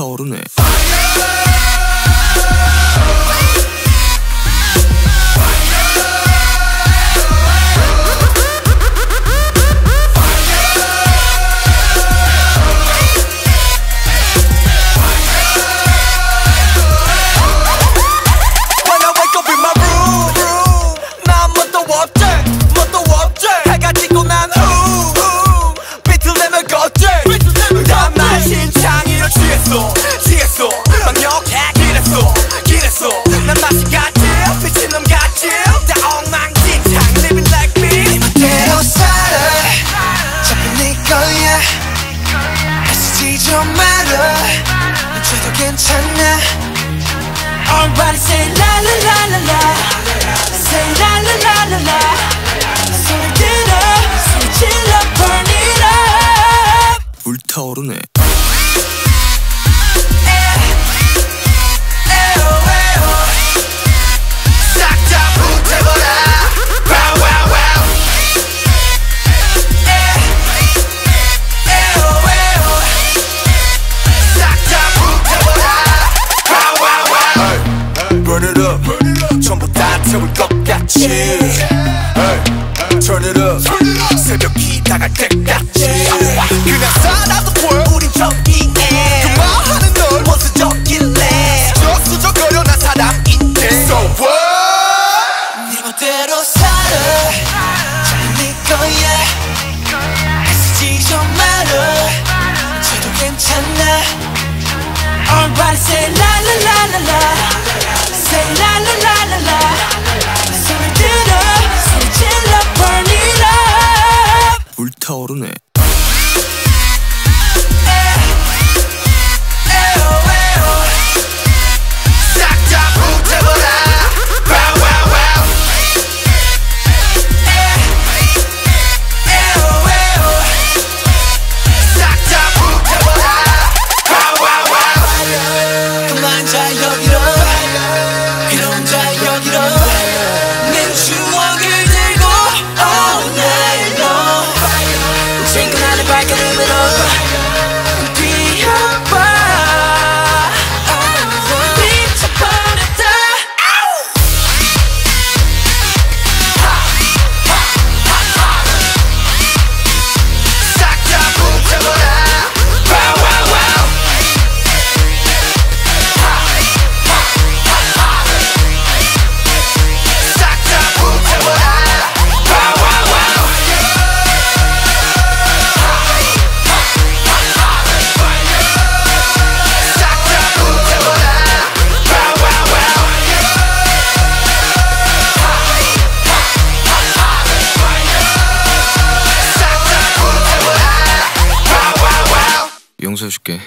불타오르네 좀 마라 죄도 괜찮아 Everybody say la la la la la Say la la la la la 소리 들어 소리 질러 burn it up 불타오르네 Turn it up 새벽이 다갈 때까지. 그냥 살아도 보여 우린 죄도 괜찮아. Everybody say la la la la la. Say la Peace. 용서해줄게